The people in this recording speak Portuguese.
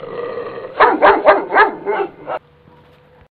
Tchau.